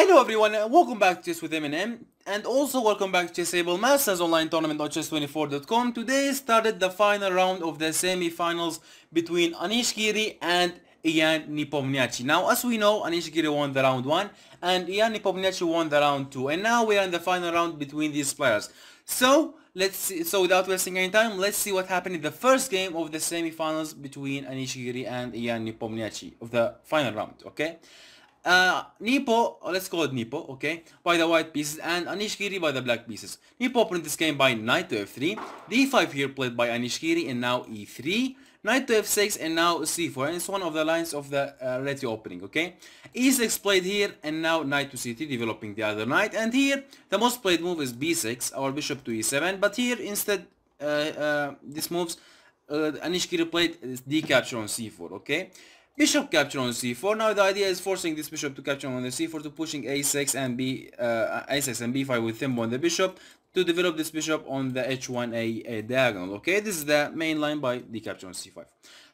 Hello everyone, uh, welcome back to Chess with MNM, and also welcome back to Chessable Masters online tournament on chess24.com. Today started the final round of the semi-finals between Anish Giri and Ian Nepomniachtchi. Now, as we know, Anish Giri won the round 1, and Ian Nepomniachtchi won the round 2, and now we are in the final round between these players. So, let's see, so without wasting any time, let's see what happened in the first game of the semi-finals between Anish Giri and Ian Nepomniachtchi of the final round, okay? Uh, Nepo, let's call it Nepo, okay, by the white pieces and Anish Giri by the black pieces. Nepo opened this game by knight to f3, d5 here played by Anish Giri and now e3, knight to f6 and now c4 and it's one of the lines of the uh, Reti opening, okay. e6 played here and now knight to c3 developing the other knight and here the most played move is b6, our bishop to e7 but here instead uh, uh, this moves uh, Anish Giri played d capture on c4, okay. Bishop capture on c4. Now the idea is forcing this bishop to capture on the c4 to pushing a6 and b uh, a6 and b5 with tempo on the bishop to develop this bishop on the h1a diagonal. Okay, this is the main line by the capture on c5.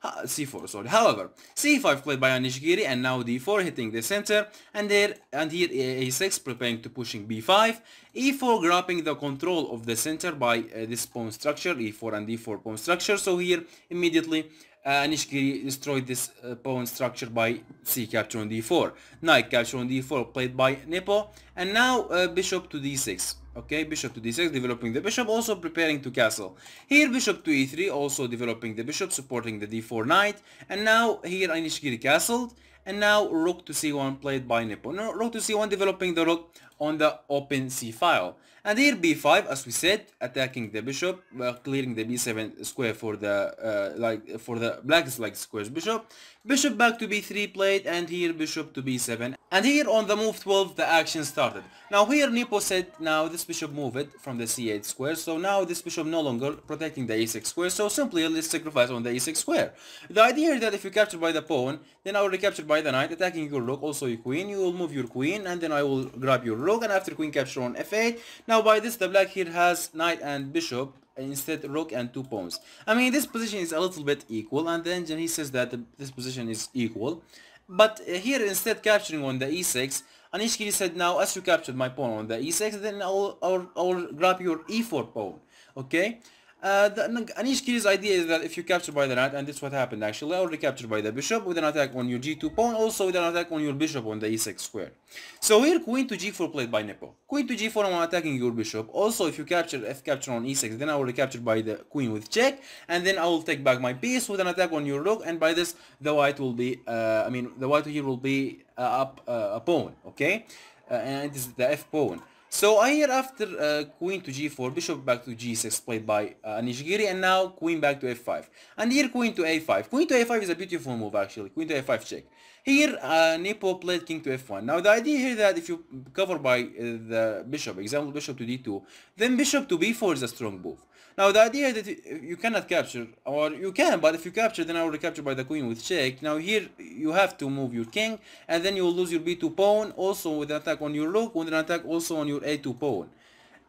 c4 sorry however c5 played by Anish Giri and now d4 hitting the center and there and here a6 preparing to pushing b5 e4 grabbing the control of the center by uh, this pawn structure e4 and d4 pawn structure so here immediately uh, Giri destroyed this uh, pawn structure by c capture on d4 knight capture on d4 played by Nepo. And now uh, bishop to d6 okay bishop to d6 developing the bishop also preparing to castle. Here bishop to e3 also developing the bishop supporting the d4 knight. And now here Giri castled. And now rook to c1 played by Nepo. Rook to c1 developing the rook on the open c file and here b5 as we said attacking the bishop uh, clearing the b7 square for the uh, like for the black like squares. Bishop bishop back to b3 played and here bishop to b7 and here on the move 12 the action started. Now here Nepo said now this bishop move it from the c8 square so now this bishop no longer protecting the e6 square so simply let's sacrifice on the e6 square. The idea is that if you capture by the pawn then I will recapture by the knight attacking your rook also your queen. You will move your queen and then I will grab your rook and after queen capture on f8 now by this the black here has knight and bishop instead rook and two pawns. I mean this position is a little bit equal and then he says that this position is equal. But uh, here instead capturing on the e6, Anish Giri said now as you captured my pawn on the e6 then I'll, I'll, I'll grab your e4 pawn. Okay? Uh, the, Anish Giri's idea is that if you capture by the knight, and this is what happened actually, I already captured by the bishop with an attack on your g2 pawn, also with an attack on your bishop on the e6 square. So here queen to g4 played by Nepo. Queen to g4 I'm attacking your bishop. Also if you capture f capture on e6, then I will recapture by the queen with check, and then I will take back my piece with an attack on your rook, and by this the white will be, uh, I mean the white here will be uh, up uh, a pawn, okay? Uh, and this is the f pawn. So here after uh, queen to g4, bishop back to g6 played by uh, Anish Giri and now queen back to f5. And here queen to a5. Queen to a5 is a beautiful move actually, queen to a5 check. Here uh, Nepo played king to f1. Now the idea here that if you cover by uh, the bishop, example bishop to d2, then bishop to b4 is a strong move. Now the idea that you cannot capture, or you can, but if you capture, then I will recapture by the queen with check. Now here you have to move your king, and then you will lose your b2 pawn, also with an attack on your rook, with an attack also on your a2 pawn.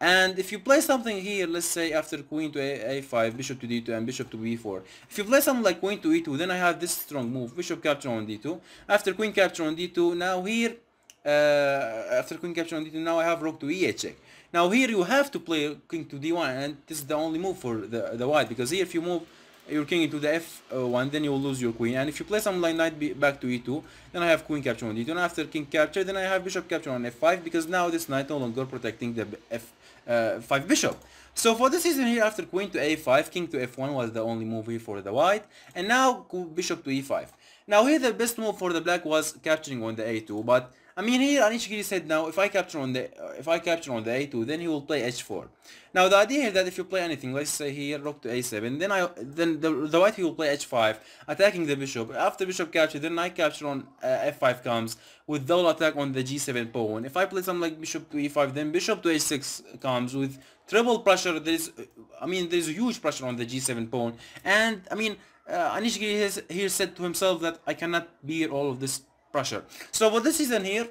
And if you play something here, let's say after queen to a 5 bishop to d2, and bishop to b4. If you play something like queen to e2, then I have this strong move, bishop capture on d2. After queen capture on d2, now here, uh, after queen capture on d2, now I have rook to e8 check. Now here you have to play king to d1 and this is the only move for the, the white because here if you move your king into the f1 then you will lose your queen and if you play something like knight back to e2 then I have queen capture on d2 and after king capture then I have bishop capture on f5 because now this knight no longer protecting the f5 uh, bishop. So for this reason here after queen to a5 king to f1 was the only move here for the white and now bishop to e5. Now here the best move for the black was capturing on the a2 but I mean here Anish Giri said now if I capture on the uh, if I capture on the a2 then he will play h4. Now the idea is that if you play anything let's say here rook to a7 then I then the, the white he will play h5 attacking the bishop. After bishop capture then knight capture on uh, f5 comes with double attack on the g7 pawn. If I play something like bishop to e5 then bishop to h6 comes with triple pressure there is I mean there is a huge pressure on the g7 pawn and I mean uh, Anish Giri has here said to himself that I cannot bear all of this pressure. So for this season here,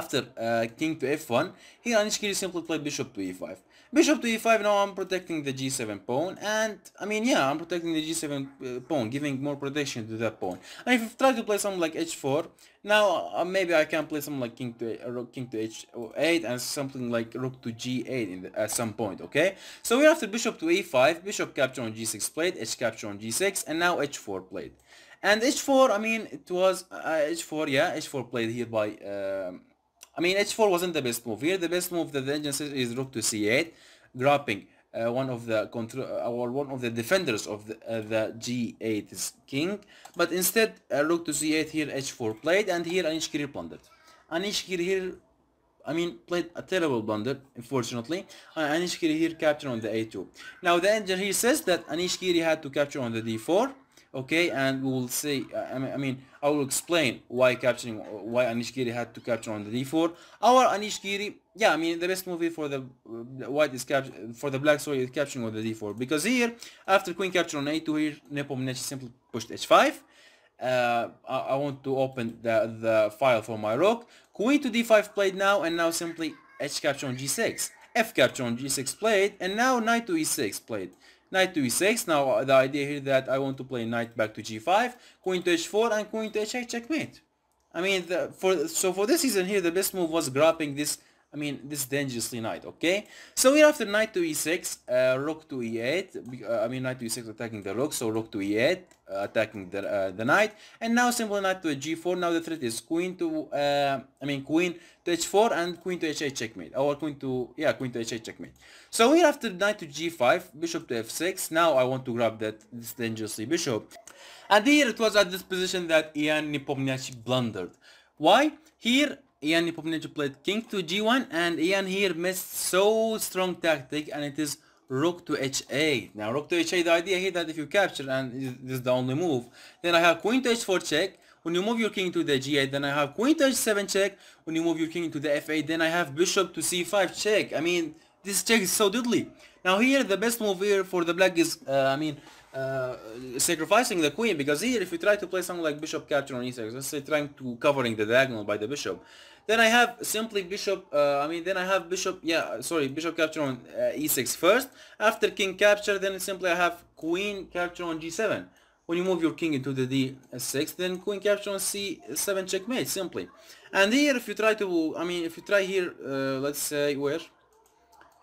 after uh, king to f1, here Anish Giri simply played bishop to e5. Bishop to e5, now I'm protecting the g7 pawn, and I mean, yeah, I'm protecting the g7 uh, pawn, giving more protection to that pawn. And if you try to play something like h4, now uh, maybe I can play something like king to uh, king to h8 and something like rook to g8 the, at some point, okay? So we're after bishop to e5, bishop capture on g6 played, h capture on g6, and now h4 played. And h4, I mean, it was uh, h4, yeah, h4 played here by... Um, I mean, h4 wasn't the best move here. The best move that the engine says is rook to c8, grabbing uh, one of the control uh, or one of the defenders of the, uh, the G8's king. But instead, uh, rook to c8 here, h4 played, and here Anish Giri blundered. Anish Giri here, I mean, played a terrible blunder, unfortunately. Uh, Anish Giri here captured on the a2. Now the engine here says that Anish Giri had to capture on the d4 okay and we will see uh, I mean I will explain why capturing why Anish Giri had to capture on the d4 our Anish Giri yeah I mean the best movie for the, the white is capture for the black sorry is capturing on the d4 because here after queen capture on a2 here Nepomniachtchi simply pushed h5 uh, I, I, want to open the the file for my rook queen to d5 played now and now simply h capture on g6 f capture on g6 played and now knight to e6 played knight to e6. Now uh, the idea here that I want to play knight back to g5, queen to h4 and queen to h8 checkmate. I mean, the, for so for this season here, the best move was grabbing this I mean, this dangerously knight, okay? So here after knight to e6, uh, rook to e8, uh, I mean knight to e6 attacking the rook, so rook to e8, uh, attacking the, uh, the knight, and now simply knight to g4, now the threat is queen to, uh, I mean queen to h4 and queen to h8 checkmate, or queen to, yeah, queen to h8 checkmate. So here after knight to g5, bishop to f6, now I want to grab that, this dangerously bishop. And here it was at this position that Ian Nepomniachtchi blundered. Why? Here Ian Nepomniachtchi played king to g1 and Ian here missed so strong tactic and it is rook to h8. Now rook to h8 the idea here that if you capture and this is the only move then I have queen to h4 check when you move your king to the g8 then I have. Queen to h7 check when you move your king to the f8 then I have. Bishop to c5 check. I mean this check is so deadly. Now here the best move here for the black is uh, I mean uh, sacrificing the queen because here if you try to play something like bishop capture on e6 let's say trying to covering the diagonal by the bishop then I have simply bishop uh, I mean then I have bishop yeah sorry bishop capture on uh, e6 first. After king capture then simply I have queen capture on g7 when you move your king into the d6 then queen capture on c7 checkmate simply and here if you try to I mean if you try here uh, let's say where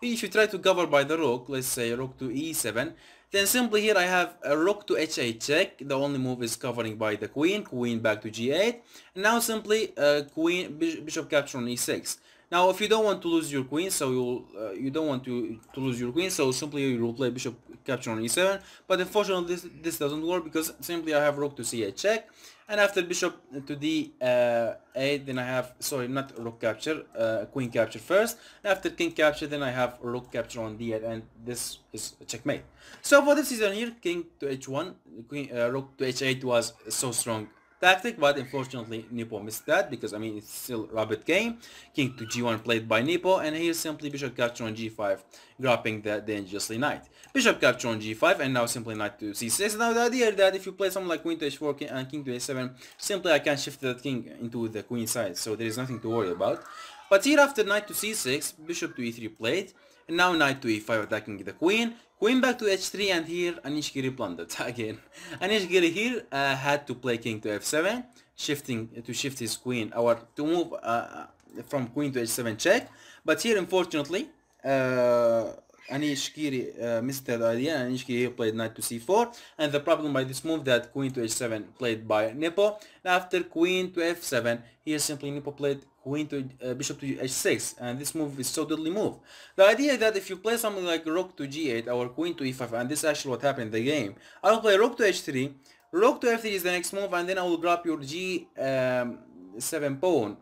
if you try to cover by the rook let's say rook to e7 then simply here I have a rook to h8 check. The only move is covering by the queen. Queen back to g8. And now simply uh, queen bishop capture on e6. Now if you don't want to lose your queen, so you uh, you don't want to, to lose your queen, so simply you will play bishop capture on e7. But unfortunately this, this doesn't work because simply I have rook to c8 check. And after bishop to d8 uh, then I have sorry not rook capture uh, queen capture first. After king capture then I have rook capture on d8 and this is checkmate. So for this season here king to h1 queen uh, rook to h8 was so strong tactic, but unfortunately Nepo missed that because I mean it's still rapid game. King to g1 played by Nepo, and here simply bishop capture on g5, grabbing the dangerously knight. Bishop capture on g5, and now simply knight to c6. Now the idea that if you play something like queen to h4 and uh, king to a7, simply I can shift that king into the queen side, so there is nothing to worry about. But here after knight to c6, bishop to e3 played, and now knight to e5 attacking the queen, Queen back to h3 and here Anish Giri blundered again. Anish Giri here uh, had to play king to f7, shifting to shift his queen or to move uh, uh from queen to h7 check. But here unfortunately uh, Anish Giri uh, missed that idea and Anish Giri played knight to c4 and the problem by this move that queen to h7 played by Nepo. After queen to f7 here simply Nepo played queen to uh, bishop to h6 and this move is so deadly move. The idea that if you play something like rook to g8 or queen to e5 and this is actually what happened in the game i will play rook to h3 rook to f3 is the next move and then i will grab your g7 um, pawn.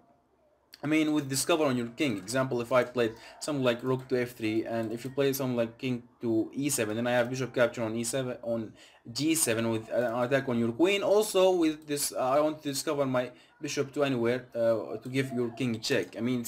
I mean with discover on your king. Example if I played something like rook to f3 and if you play something like king to e7 then I have bishop capture on e7 on g7 with an attack on your queen. Also with this uh, I want to discover my bishop to anywhere uh, to give your king check I mean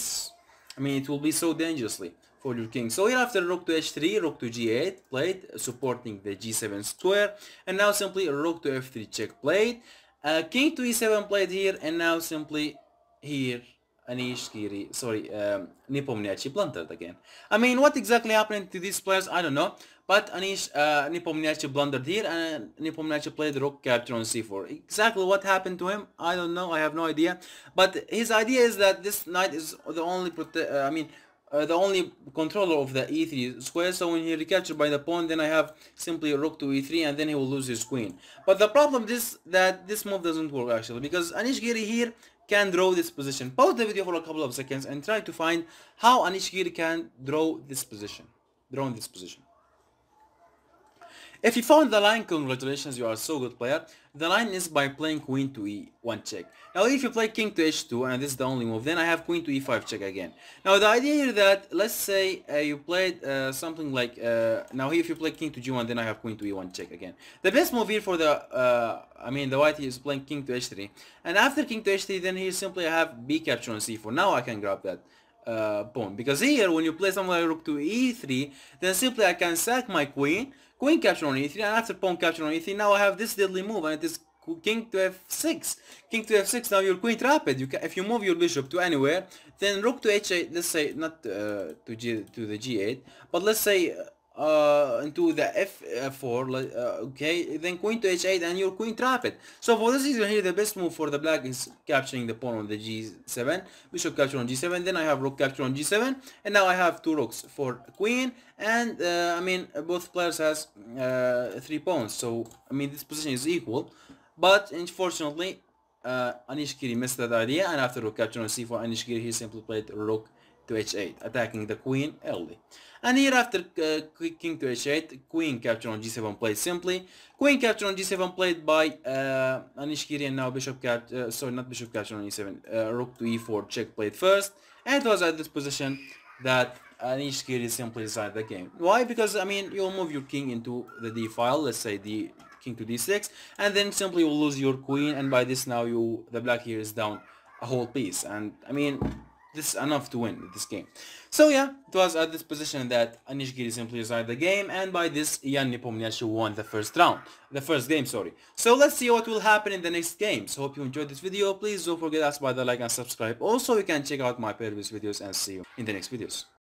I mean it will be so dangerously for your king so here after rook to h3 rook to g8 played supporting the g7 square and now simply rook to f3 check played uh, king to e7 played here and now simply here Anish Giri, sorry, um, Nepomniachtchi blundered again. I mean, what exactly happened to these players, I don't know. But Anish uh, blundered here and Nepomniachtchi played rook capture on c4. Exactly what happened to him, I don't know, I have no idea. But his idea is that this knight is the only, uh, I mean, uh, the only controller of the e3 square so when he recaptured by the pawn then I have simply rook to e3 and then he will lose his queen but the problem is that this move doesn't work actually because Anish Giri here can draw this position pause the video for a couple of seconds and try to find how Anish Giri can draw this position draw this position if you found the line, congratulations, you are so good player. The line is by playing queen to e1 check. Now if you play king to h2 and this is the only move, then I have queen to e5 check again. Now the idea here that, let's say uh, you played uh, something like, uh, now here if you play king to g1, then I have queen to e1 check again. The best move here for the, uh, I mean the white is playing king to h3. And after king to h3, then here simply I have b capture on c4. Now I can grab that. Uh, pawn because here when you play something like rook to e3 then simply I can sack my queen. Queen capture on e3 and after pawn capture on e3 now I have this deadly move and it is king to f6 king to f6 now your queen trapped you can, if you move your bishop to anywhere then rook to h8 let's say not uh, to g to the g8 but let's say uh, into the f4 uh, okay then queen to h8 and your queen trap it so for this reason here the best move for the black is capturing the pawn on the g7 bishop capture on g7 then i have rook capture on g7 and now i have two rooks for queen and uh, i mean both players has uh, three pawns so i mean this position is equal. But unfortunately uh, Anish Giri missed that idea and after rook capture on c4 Anish Giri he simply played rook to h8, attacking the queen early. And here after uh, king to h8, queen capture on g7 played simply. Queen capture on g7 played by uh, Anish Giri and now bishop cap, uh, sorry not bishop capture on e7, uh, rook to e4 check played first. And it was at this position that Anish Giri simply decided the game. Why? Because I mean you'll move your king into the d file, let's say the king to d6, and then simply you'll lose your queen and by this now you the black here is down a whole piece. And I mean this is enough to win this game. So yeah, it was at this position that Anish Giri simply decided the game and by this Ian Nepomniachtchi won the first round. The first game, sorry. So let's see what will happen in the next game. So hope you enjoyed this video. Please don't forget to by the like and subscribe. Also, you can check out my previous videos and see you in the next videos.